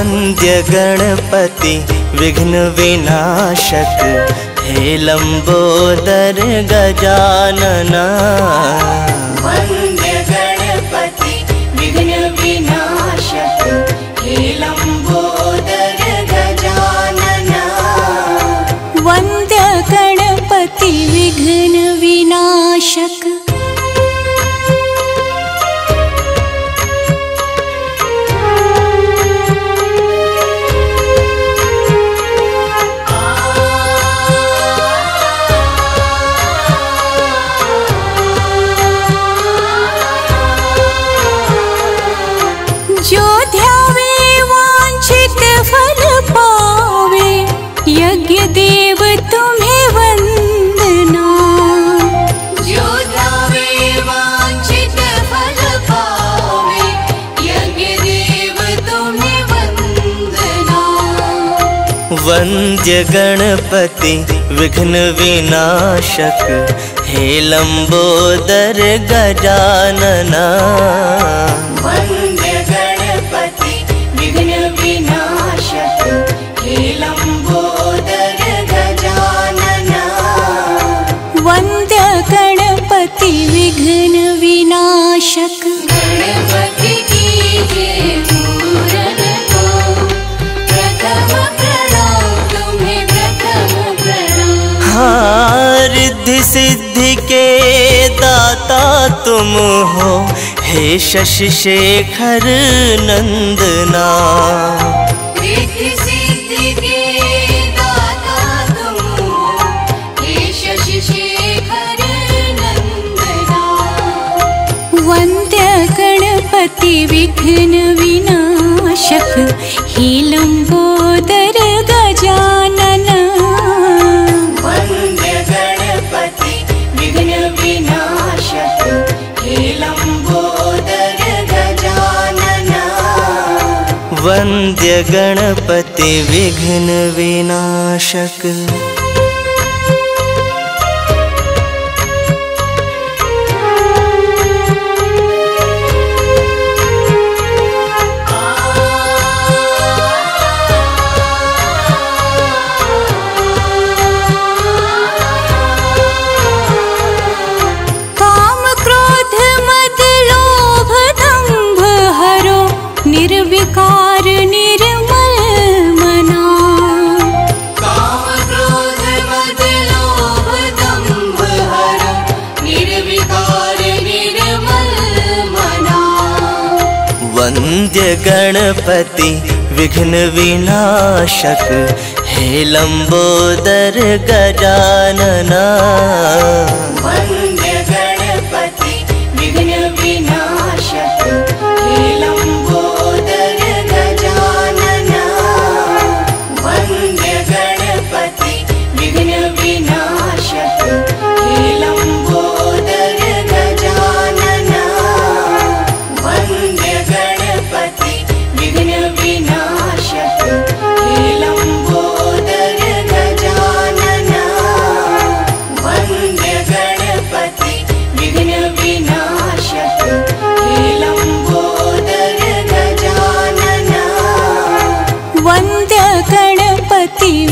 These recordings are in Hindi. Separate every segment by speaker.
Speaker 1: वन्द्य गणपति विघ्नविनाशक हे लम्बोदर गजानना।
Speaker 2: गणपति विघ्न विनाशतु
Speaker 1: वन्द्य गणपति विघ्न विनाशक हे लंबोदर गजानना।
Speaker 2: सिद्धि के दाता तुम हो। हे शशि शेखर नंदना।
Speaker 3: वन्द्य गणपति विघ्न विनाशक
Speaker 1: लंबो गणपति विघ्न विनाशक।
Speaker 2: गणपति विघ्न विनाशक हे लंबोदर गजानना।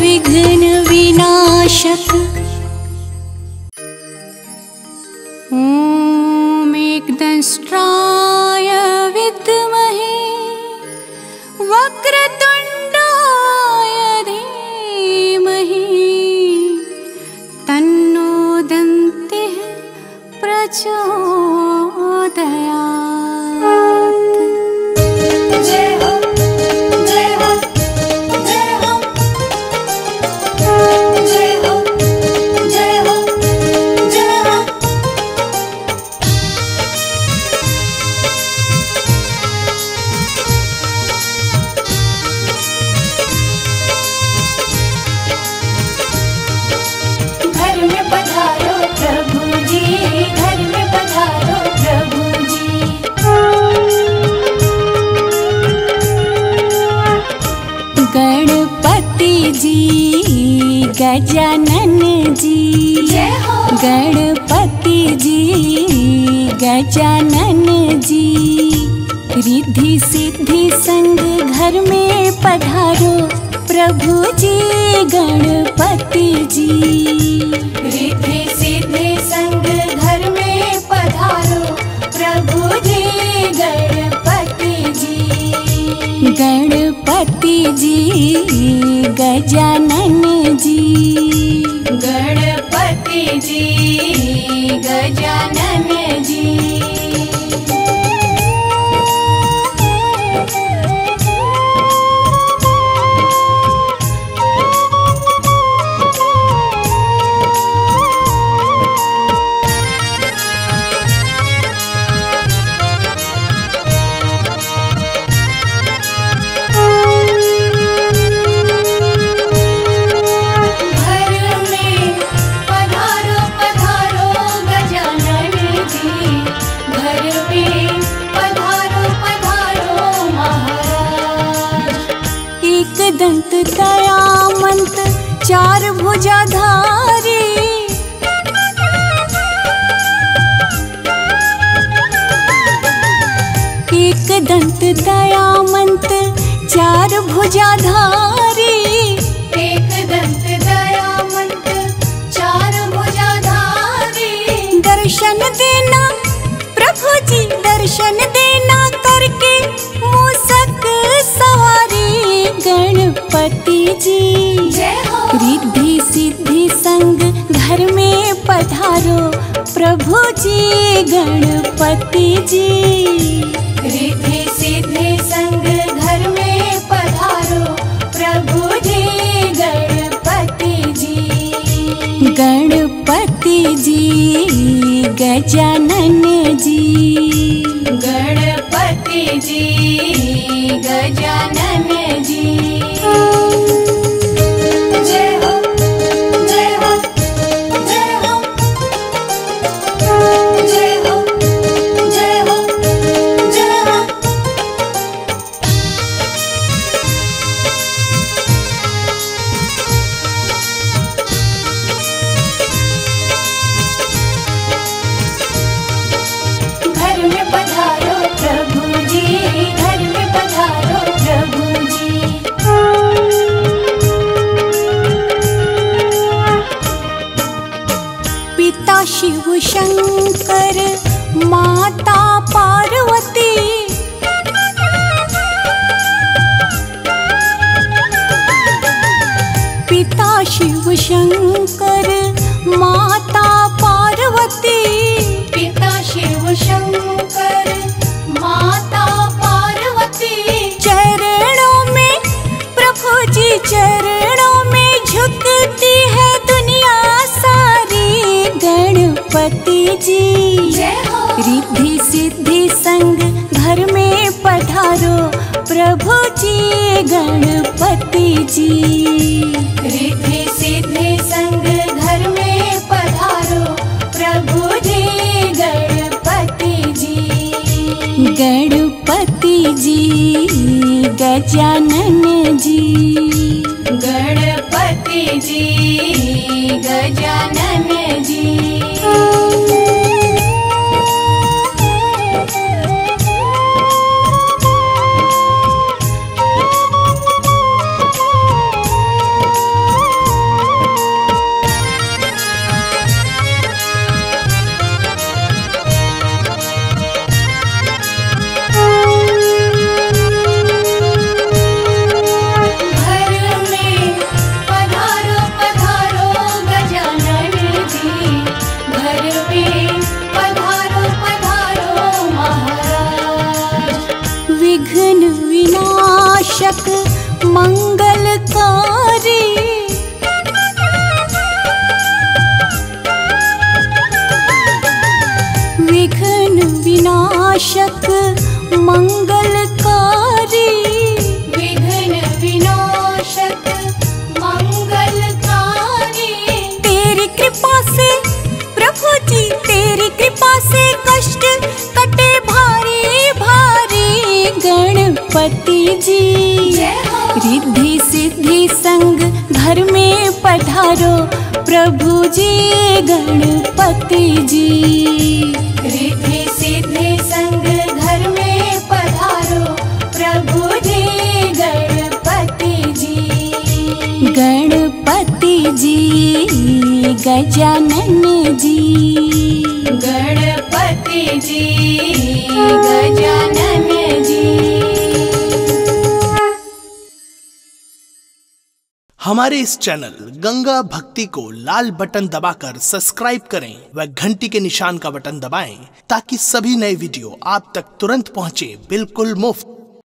Speaker 3: विघ्नविनाशत् ॐ एकदंष्ट्राय विद्महे वक्रतुण्डाय धीमहि। तन्नो दन्तिः
Speaker 1: प्रचोदया
Speaker 3: गजानन जी गणपति जी गजानन जी। रिद्धि सिद्धि संग घर में पधारो प्रभु जी गणपति जी।
Speaker 2: रिद्धि सिद्धि संग घर में पधारो प्रभु जी गणपति जी।
Speaker 3: गणपति जी गजानन जी।
Speaker 2: गणपति जी गजानन जी
Speaker 3: दयामंत चार भुजाधारी। एक दंत दयामंत चार भुजाधारी।
Speaker 2: एक दंत दयामंत चार भुजाधारी।
Speaker 3: दर्शन देना प्रभु जी दर्शन गणपति जी। रिद्धि सिद्धि संग घर में पधारो प्रभु जी गणपति जी।
Speaker 2: रिद्धि सिद्धि संग घर में पधारो प्रभु जी गणपति जी।
Speaker 3: गणपति जी गजानन जी।
Speaker 2: गणपति जी गजानन जी
Speaker 3: chan. गणपति जी। रिद्धि सिद्धि संग घर में पधारो प्रभु जी गणपति जी।
Speaker 2: रिद्धि
Speaker 3: विनाशक मंगलकारी। विघ्न विनाशक मंगलकारी। तेरी कृपा से प्रभु जी तेरी कृपा से कष्ट कटे भारी भारी गणपति जी। रिद्धि सिद्धि संग घर में पधारो प्रभु जी गणपति जी।
Speaker 2: रिद्धि सिद्धि संग घर में पधारो प्रभु जी गणपति जी।
Speaker 3: गणपति जी गजानन जी।
Speaker 2: गणपति जी
Speaker 4: हमारे इस चैनल गंगा भक्ति को लाल बटन दबाकर सब्सक्राइब करें व घंटी के निशान का बटन दबाएँ ताकि सभी नए वीडियो आप तक तुरंत पहुँचे, बिल्कुल मुफ़्त।